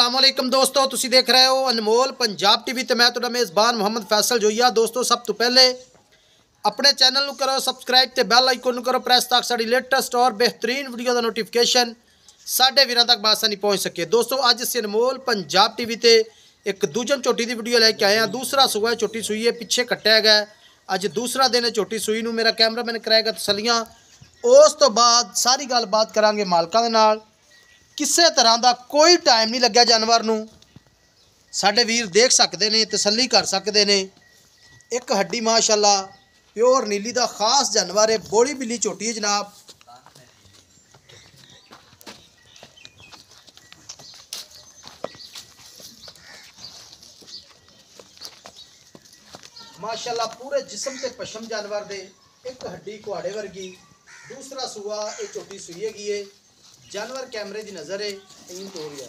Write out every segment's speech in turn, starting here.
ਅਸਲਾਮੁਅਲੈਕਮ ਦੋਸਤੋ, ਤੁਸੀਂ ਦੇਖ ਰਹੇ ਹੋ ਅਨਮੋਲ ਪੰਜਾਬ ਟੀਵੀ ਤੇ ਮੈਂ ਤੁਹਾਡਾ ਮੇਜ਼ਬਾਨ ਮੁਹੰਮਦ ਫੈਸਲ ਜੋਈਆ। ਦੋਸਤੋ, ਸਭ ਤੋਂ ਪਹਿਲੇ ਆਪਣੇ ਚੈਨਲ ਨੂੰ ਕਰੋ ਸਬਸਕ੍ਰਾਈਬ ਤੇ ਬੈਲ ਆਈਕਨ ਨੂੰ ਕਰੋ ਪ੍ਰੈਸ ਤਾਂ ਸਾਡੀ ਲੇਟੈਸਟ ਔਰ ਬਿਹਤਰੀਨ ਵੀਡੀਓ ਦਾ ਨੋਟੀਫਿਕੇਸ਼ਨ ਸਾਡੇ ਵੀਰਾਂ ਤੱਕ ਬਾਸਾਨੀ ਪਹੁੰਚ ਸਕੇ। ਦੋਸਤੋ, ਅੱਜ ਅਸੀਂ ਅਨਮੋਲ ਪੰਜਾਬ ਟੀਵੀ ਤੇ ਇੱਕ ਦੂਜਨ ਝੋਟੀ ਦੀ ਵੀਡੀਓ ਲੈ ਕੇ ਆਏ ਹਾਂ। ਦੂਸਰਾ ਸੂਆ ਝੋਟੀ ਸੂਈ ਹੈ, ਪਿੱਛੇ ਕੱਟਿਆ ਗਿਆ ਅੱਜ ਦੂਸਰਾ ਦਿਨ ਹੈ ਝੋਟੀ ਸੂਈ ਨੂੰ ਮੇਰਾ ਕੈਮਰਾਮੈਨ ਕਰਾਏਗਾ ਤਸੱਲੀਆਂ। ਉਸ ਤੋਂ ਬਾਅਦ ਸਾਰੀ ਗੱਲਬਾਤ ਕਰਾਂਗੇ ਮਾਲਕਾਂ ਦੇ ਨਾਲ। ਕਿਸੇ ਤਰ੍ਹਾਂ ਦਾ ਕੋਈ ਟਾਈਮ ਨਹੀਂ ਲੱਗਿਆ ਜਾਨਵਰ ਨੂੰ। ਸਾਡੇ ਵੀਰ ਦੇਖ ਸਕਦੇ ਨੇ, ਤਸੱਲੀ ਕਰ ਸਕਦੇ ਨੇ। ਇੱਕ ਹੱਡੀ ਮਾਸ਼ਾਅੱਲਾ, ਪਿਓਰ ਨੀਲੀ ਦਾ ਖਾਸ ਜਾਨਵਰ ਹੈ ਬੋਲੀ ਬਿੱਲੀ ਝੋਟੀ ਹੈ ਜਨਾਬ। ਮਾਸ਼ਾਅੱਲਾ, ਪੂਰੇ ਜਿਸਮ ਤੇ ਪਸ਼ਮ ਜਾਨਵਰ ਦੇ, ਇੱਕ ਹੱਡੀ ਕੁਹਾੜੇ ਵਰਗੀ, ਦੂਸਰਾ ਸੂਆ, ਇਹ ਝੋਟੀ ਸੂਈ ਹੈਗੀ ਏ। ਜਾਨਵਰ ਕੈਮਰੇ ਦੀ ਨਜ਼ਰ ਹੈ ਇਹਨੂੰ ਤੋੜ ਗਿਆ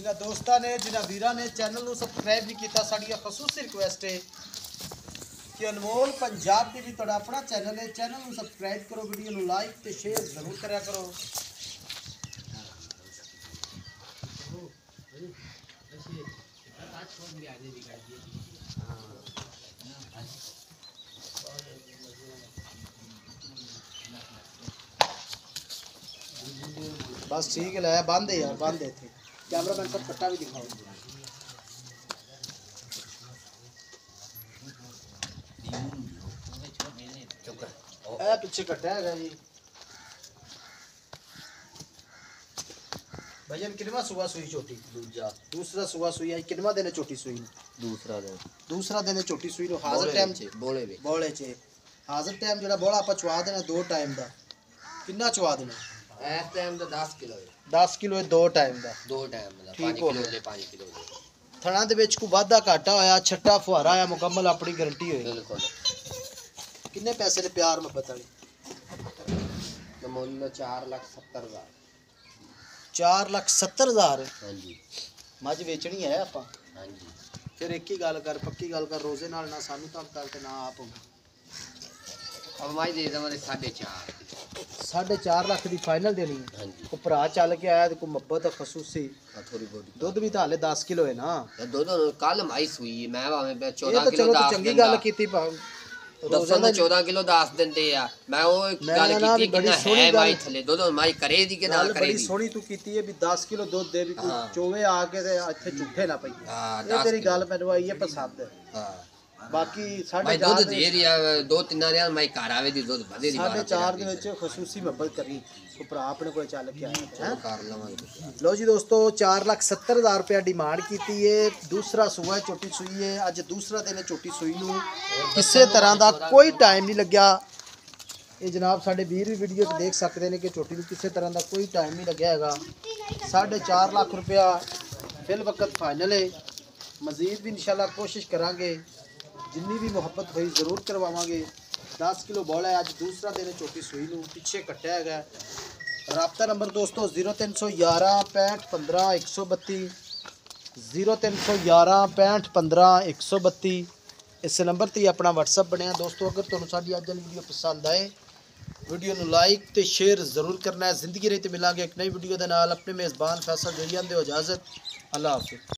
ਜਿਨ੍ਹਾਂ ਦੋਸਤਾਂ ਨੇ ਜਿਨ੍ਹਾਂ ਵੀਰਾਂ ਨੇ ਚੈਨਲ ਨੂੰ ਸਬਸਕ੍ਰਾਈਬ ਨਹੀਂ ਕੀਤਾ ਸਾਡੀ ਇਹ ਖਸੂਸੀ ਰਿਕੁਐਸਟ ਹੈ ਕਿ ਅਨਮੋਲ ਪੰਜਾਬ ਟੀਵੀ ਤੁਹਾਡਾ ਆਪਣਾ ਚੈਨਲ ਹੈ ਚੈਨਲ ਨੂੰ ਸਬਸਕ੍ਰਾਈਬ ਕਰੋ ਵੀਡੀਓ ਨੂੰ ਲਾਈਕ ਤੇ ਸ਼ੇਅਰ ਜ਼ਰੂਰ ਕਰਿਆ ਕਰੋ ਬਸ ਠੀਕ ਹੈ ਲੈ ਬੰਦ ਹੈ ਯਾਰ ਬੰਦ ਹੈ ਇੱਥੇ ਕੈਮਰਾਮੈਨ ਸਭ ਕੱਟਾ ਵੀ ਦਿਖਾਓ ਇਹ ਪਿੱਛੇ ਕੱਟਿਆ ਹੈਗਾ ਜੀ ਭਜਨ ਕਿੰਨਵਾ ਸੁਆ ਸੂਈ ਛੋਟੀ ਦੂਜਾ ਦੂਸਰਾ ਸੁਆ ਸੂਈ ਹੈ ਕਿੰਨਵਾ ਦਿਨ ਹੈ ਛੋਟੀ ਸੂਈ ਨੂੰ ਦੂਸਰਾ ਦਿਨ ਦੂਸਰਾ ਦਿਨ ਹੈ ਛੋਟੀ ਸੂਈ ਨੂੰ ਹਾਜ਼ਰ ਬੋਲੇ ਟਾਈਮ ਵਿੱਚ, ਬੋਲੇ ਵਿੱਚ ਬੋਲੇ ਚ ਹਾਜ਼ਰ ਟਾਈਮ ਜਿਹੜਾ ਬੋਲਾ ਆਪਾਂ ਚਵਾ ਦੇਣਾ ਦੋ ਟਾਈਮ ਦਾ ਕਿੰਨਾ ਚਵਾ ਦੇਣਾ ਇਸ ਟਾਈਮ ਦਾ 10 ਕਿਲੋ ਹੈ। 10 ਕਿਲੋ ਹੈ ਦੋ ਟਾਈਮ ਦਾ। ਦੋ ਟਾਈਮ ਦਾ ਠੀਕ 5 ਹੋ ਕਿਲੋ ਗਿਆ। ਦੇ 5 ਕਿਲੋ ਦੇ। ਥਣਾ ਦੇ ਵਿੱਚ ਕੋਈ ਵਾਧਾ ਘਾਟਾ ਹੋਇਆ ਛੱਟਾ ਫੁਹਾਰਾ ਆਇਆ ਮੁਕੰਮਲ ਆਪਣੀ ਗਾਰੰਟੀ ਹੋਏਗੀ ਬਿਲਕੁਲ। ਕਿੰਨੇ ਪੈਸੇ ਦੇ ਪਿਆਰ ਮੁਹੱਬਤ ਵਾਲੇ? ਤੇ ਮੁੱਲ 4 ਲੱਖ 70 ਹਜ਼ਾਰ। 4 ਲੱਖ 70 ਹਜ਼ਾਰ? ਹਾਂਜੀ। ਮੱਝ ਵੇਚਣੀ ਹੈ ਆਪਾਂ? ਹਾਂਜੀ। ਫਿਰ ਇੱਕ ਹੀ ਗੱਲ ਕਰ ਪੱਕੀ ਗੱਲ ਕਰ ਰੋਜ਼ੇ ਨਾਲ ਨਾ ਸਾਨੂੰ ਤੰਗ ਕਰ ਤੇ ਨਾ ਆਪ ਅਬ ਮਾਈ ਦੇ ਦਵਾਂ 4.5 ਸਾਢੇ 4 ਲੱਖ ਦੀ ਫਾਈਨਲ ਦੇਣੀ ਹੈ। ਹਾਂਜੀ। ਕੋ ਭਰਾ ਚੱਲ ਕੇ ਆਇਆ ਤੇ ਕੋ ਮੁਹੱਬਤ ਖਸੂਸੀ। ਆ ਥੋੜੀ ਬੋਡੀ ਦੁੱਧ ਵੀ ਤਾਂ ਹਲੇ 10 ਕਿਲੋ ਹੈ ਨਾ। ਦੋ ਦੋ ਕੱਲ ਮਾਈ ਸੂਈ ਹੈ, ਮੈਂ ਭਾਵੇਂ ਮੈਂ ਇਹ 14 ਤਾਂ ਕਿਲੋ ਚਲੋ ਦਾ ਤੂੰ ਚੰਗੀ ਗੱਲ ਕੀਤੀ ਭਾ ਦੱਸਣ ਨੂੰ 14 ਕਿਲੋ ਦੱਸ ਦਿੰਦੇ ਆ। ਮੈਂ ਉਹ ਇੱਕ ਮੈਂ ਗੱਲ ਨਾ ਕੀਤੀ ਬੜੀ ਕਿ ਸੋਹਣੀ ਹੈ ਮਾਈ ਥੱਲੇ ਦੋ ਦੋ ਮਾਈ ਕਰੇ ਦੀ ਕਿ ਨਾ ਗੱਲ ਕਰੇ ਬੜੀ ਦੀ? ਸੋਹਣੀ ਤੂੰ ਕੀਤੀ ਹੈ ਵੀ 10 ਕਿਲੋ ਦੁੱਧ ਦੇ ਵੀ ਕੋਈ ਹਾਂ। ਚੋਵੇ ਆ ਕੇ ਤੇ ਇੱਥੇ ਝੂਠੇ ਨਾ ਪਈ। ਹਾਂ ਇਹ 10 ਤੇਰੀ ਗੱਲ ਮੈਨੂੰ ਆਈ ਹੈ ਪਸੰਦ। ਹਾਂ। ਬਾਕੀ ਮਾਈ ਸਾਢੇ ਦੁੱਧ 4 ਦੇ ਦੀ ਆ, ਦੋ ਤਿੰਨਾਂ ਦਿਨ ਮਾਈ ਘਰ ਆਵੇ ਦੀ ਦੁੱਧ ਵਧੇ ਦੀ ਸਾਢੇ 4 ਦੇ ਵਿੱਚ ਖਸੂਸੀ ਮੁਹੱਬਤ ਕਰੀ। ਉਹ ਭਰਾ ਆਪਣੇ ਕੋਲ ਚੱਲ ਕੇ ਆਇਆ। ਹੈ ਕਰ ਲਵਾਂਗੇ। ਲੋ ਜੀ ਦੋਸਤੋ 4 ਲੱਖ 70 ਹਜ਼ਾਰ ਰੁਪਇਆ ਡਿਮਾਂਡ ਕੀਤੀ ਏ। ਦੂਸਰਾ ਸੂਆ ਝੋਟੀ ਸੂਈ ਹੈ ਅੱਜ ਦੂਸਰਾ ਦਿਨ ਝੋਟੀ ਸੂਈ ਨੂੰ। ਕਿਸੇ ਤਰ੍ਹਾਂ ਦਾ ਕੋਈ ਟਾਈਮ ਨਹੀਂ ਲੱਗਿਆ। ਇਹ ਜਨਾਬ ਸਾਡੇ ਵੀਰ ਵੀ ਵੀਡੀਓ 'ਚ ਦੇਖ ਸਕਦੇ ਨੇ ਕਿ ਝੋਟੀ ਨੂੰ ਕਿਸੇ ਤਰ੍ਹਾਂ ਦਾ ਕੋਈ ਟਾਈਮ ਨਹੀਂ ਲੱਗਿਆ ਹੈਗਾ। 4.5 ਲੱਖ ਰੁਪਇਆ ਫਿਲ ਵਕਤ ਫਾਈਨਲ ਹੈ ਮਜ਼ੀਦ ਵੀ ਇਨਸ਼ਾਅੱਲਾ ਕੋਸ਼ਿਸ਼ ਕਰਾਂਗੇ। ਜਿੰਨੀ ਵੀ ਮੁਹੱਬਤ ਹੋਈ ਜ਼ਰੂਰ ਕਰਵਾਵਾਂਗੇ 10 ਕਿਲੋ ਬੋਲਾ ਹੈ ਅੱਜ ਦੂਸਰਾ ਦਿਨ ਹੈ ਝੋਟੀ ਸੂਈ ਨੂੰ ਪਿੱਛੇ ਕੱਟਿਆ ਹੈਗਾ ਹੈ। ਰਾਬਤਾ ਨੰਬਰ ਦੋਸਤੋ 0311 65 15 132 0311 65 15 132 ਇਸ ਨੰਬਰ ਤੇ ਹੀ ਆਪਣਾ WhatsApp ਬਣਿਆ ਦੋਸਤੋ ਅਗਰ ਤੁਹਾਨੂੰ ਸਾਡੀ ਅੱਜ ਵਾਲੀ ਵੀਡੀਓ ਪਸੰਦ ਆਏ ਵੀਡੀਓ ਨੂੰ ਲਾਈਕ ਤੇ ਸ਼ੇਅਰ ਜ਼ਰੂਰ ਕਰਨਾ ਹੈ ਜ਼ਿੰਦਗੀ ਰਹੀ ਤੇ ਮਿਲਾਂਗੇ ਇੱਕ ਨਈ ਵੀਡੀਓ ਦੇ ਨਾਲ ਆਪਣੇ ਮੇਜ਼ਬਾਨ ਫੈਸਲ ਜਰੀਆਂ ਦੇ ਇਜਾਜ਼ਤ ਅੱਲਾਹ ਹਾਫਿਜ਼